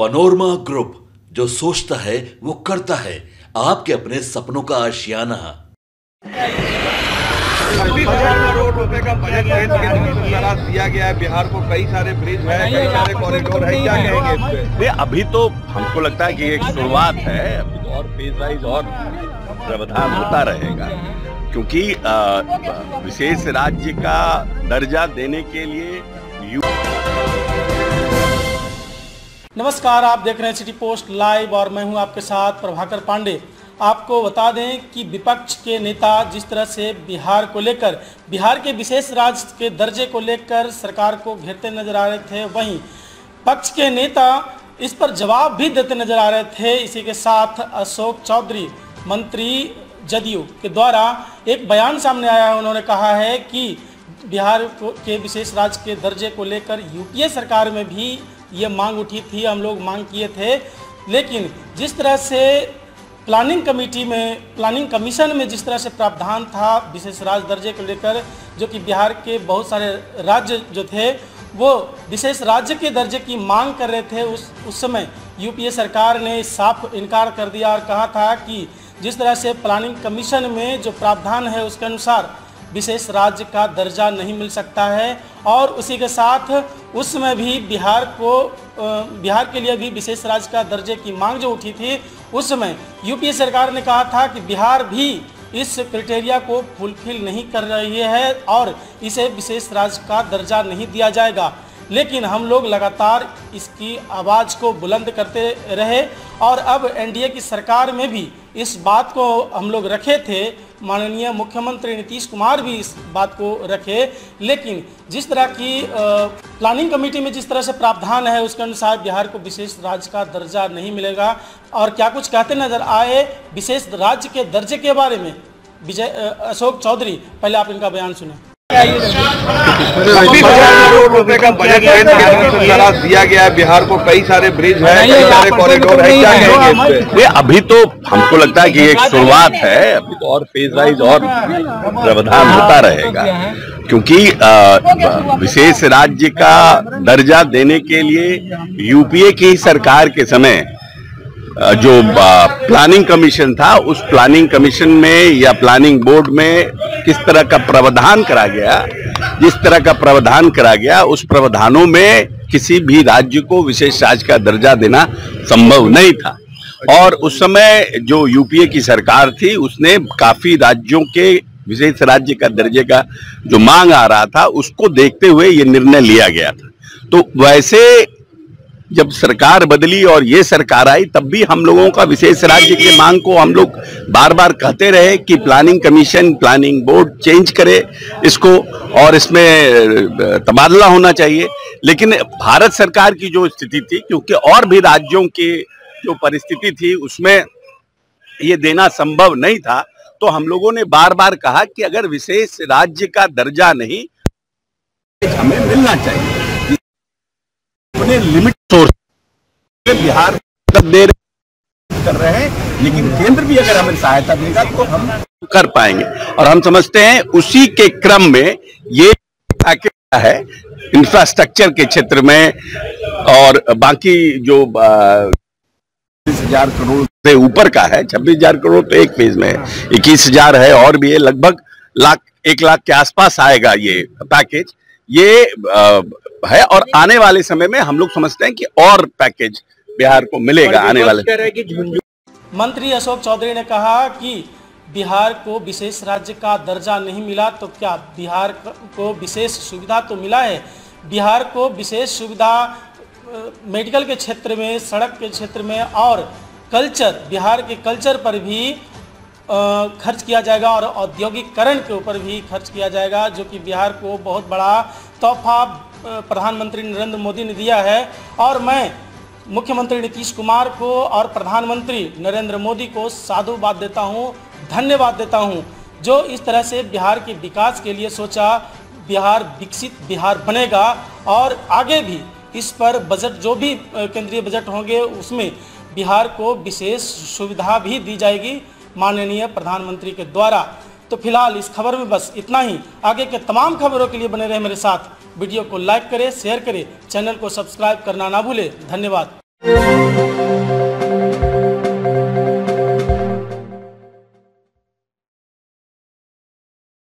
Panorama group जो सोचता है, वो करता है। आपके अपने सपनों का आशियाना। करोड़ रुपए का बजट दिया गया है बिहार को कई सारे ब्रिज है कई सारे कॉरिडोर है क्या कहेंगे अभी तो हमको लगता है कि एक शुरुआत है। तो और फ़ेज़ वाइज और होता रहेगा। क्योंकि विशेष राज्य का दर्जा देने के लिए यू नमस्कार, आप देख रहे हैं सिटी पोस्ट लाइव और मैं हूँ आपके साथ प्रभाकर पांडे। आपको बता दें कि विपक्ष के नेता जिस तरह से बिहार को लेकर, बिहार के विशेष राज्य के दर्जे को लेकर सरकार को घेरते नज़र आ रहे थे, वहीं पक्ष के नेता इस पर जवाब भी देते नज़र आ रहे थे। इसी के साथ अशोक चौधरी, मंत्री जदयू के द्वारा एक बयान सामने आया है। उन्होंने कहा है कि बिहार को विशेष राज्य के दर्जे को लेकर यूपीए सरकार में भी ये मांग उठी थी, हम लोग मांग किए थे। लेकिन जिस तरह से प्लानिंग कमेटी में प्लानिंग कमीशन में जिस तरह से प्रावधान था, विशेष राज्य दर्जे को लेकर, जो कि बिहार के बहुत सारे राज्य जो थे, वो विशेष राज्य के दर्जे की मांग कर रहे थे, उस उस समय यूपीए सरकार ने साफ़ इनकार कर दिया और कहा था कि जिस तरह से प्लानिंग कमीशन में जो प्रावधान है, उसके अनुसार विशेष राज्य का दर्जा नहीं मिल सकता है और उसी के साथ उसमें भी बिहार को बिहार के लिए भी विशेष राज्य का दर्जे की मांग जो उठी थी उस समय यूपीए सरकार ने कहा था कि बिहार भी इस क्रिटेरिया को फुलफिल नहीं कर रही है और इसे विशेष राज्य का दर्जा नहीं दिया जाएगा। लेकिन हम लोग लगातार इसकी आवाज़ को बुलंद करते रहे और अब एनडीए की सरकार में भी इस बात को हम लोग रखे थे, माननीय मुख्यमंत्री नीतीश कुमार भी इस बात को रखे। लेकिन जिस तरह की प्लानिंग कमेटी में जिस तरह से प्रावधान है, उसके अनुसार बिहार को विशेष राज्य का दर्जा नहीं मिलेगा। और क्या कुछ कहते नज़र आए विशेष राज्य के दर्जे के बारे में? विजय अशोक चौधरी, पहले आप इनका बयान सुने। दिया गया है बिहार को कई सारे ब्रिज है कई सारे कॉरिडोर है क्या इस अभी तो हमको लगता है कि एक शुरुआत है, अभी तो और फ़ेज़ वाइज और प्रावधान होता रहेगा। क्योंकि विशेष राज्य का दर्जा देने के लिए यूपीए की सरकार के समय जो प्लानिंग कमीशन था, उस प्लानिंग कमीशन में या प्लानिंग बोर्ड में किस तरह का प्रावधान करा गया, जिस तरह का प्रावधान करा गया, उस प्रावधानों में किसी भी राज्य को विशेष राज्य का दर्जा देना संभव नहीं था। और उस समय जो यूपीए की सरकार थी, उसने काफ़ी राज्यों के विशेष राज्य का दर्जे का जो मांग आ रहा था, उसको देखते हुए ये निर्णय लिया गया था। तो वैसे जब सरकार बदली और ये सरकार आई, तब भी हम लोगों का विशेष राज्य की मांग को हम लोग बार बार कहते रहे कि planning commission planning board change करे इसको और इसमें तबादला होना चाहिए। लेकिन भारत सरकार की जो स्थिति थी, क्योंकि और भी राज्यों की जो परिस्थिति थी, उसमें ये देना संभव नहीं था तो हम लोगों ने बार बार कहा कि अगर विशेष राज्य का दर्जा नहीं, हमें मिलना चाहिए। अपने लिमिट सोर्स बिहार मतलब दे कर रहे हैं, लेकिन केंद्र भी अगर हमें सहायता देगा तो हम कर पाएँगे। और हम समझते हैं उसी के क्रम में ये है इंफ्रास्ट्रक्चर के क्षेत्र में, और बाकी जो छब्बीस हज़ार करोड़ से ऊपर का है, छब्बीस हज़ार करोड़ तो एक फ़ेज़ में है, इक्कीस हज़ार है और भी है, लगभग लाख, एक लाख के आसपास आएगा ये पैकेज ये है और आने वाले समय में हम लोग समझते हैं कि और पैकेज बिहार को मिलेगा आने वाले मंत्री अशोक चौधरी ने कहा कि बिहार को विशेष राज्य का दर्जा नहीं मिला तो क्या बिहार को विशेष सुविधा तो मिला है? बिहार को विशेष सुविधा मेडिकल के क्षेत्र में सड़क के क्षेत्र में और कल्चर बिहार के कल्चर पर भी खर्च किया जाएगा और औद्योगिकरण के ऊपर भी खर्च किया जाएगा जो कि बिहार को बहुत बड़ा तोहफा प्रधानमंत्री नरेंद्र मोदी ने दिया है और मैं मुख्यमंत्री नीतीश कुमार को और प्रधानमंत्री नरेंद्र मोदी को साधुवाद देता हूँ, धन्यवाद देता हूँ, जो इस तरह से बिहार के विकास के लिए सोचा, बिहार विकसित, बिहार बनेगा और आगे भी इस पर बजट, जो भी केंद्रीय बजट होंगे, उसमें बिहार को विशेष सुविधा भी दी जाएगी, माननीय प्रधानमंत्री के द्वारा। तो फ़िलहाल इस खबर में बस इतना ही। आगे के तमाम खबरों के लिए बने रहे मेरे साथ। वीडियो को लाइक करें, शेयर करें, चैनल को सब्सक्राइब करना ना भूलें। धन्यवाद।